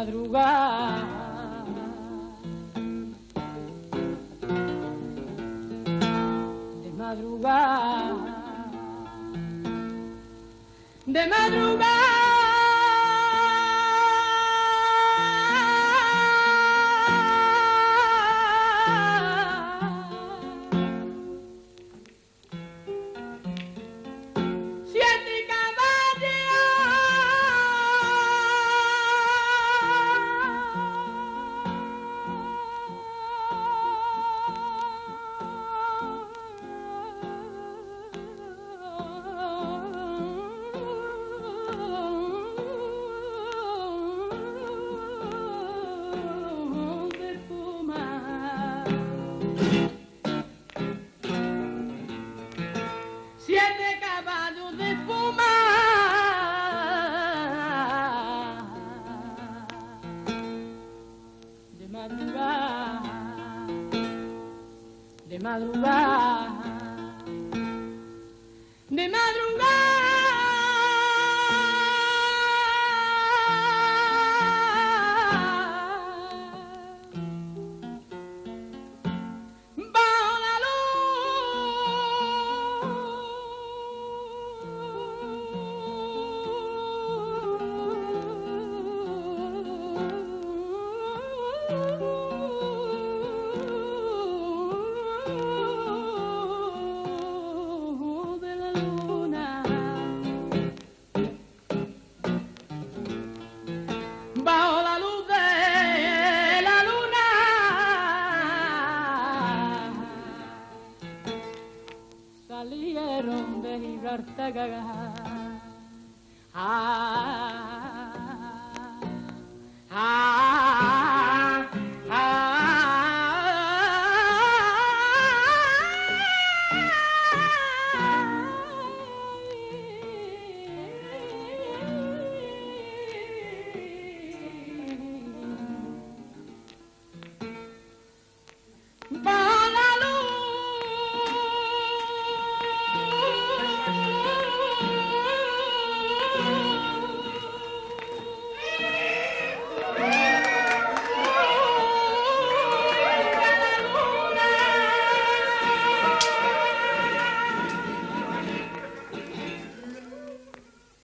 madrugada. De madrugada. De madrugada. De madrugada. De madrugada. salieron de Gibraltar. Ah, ah, ah, ah.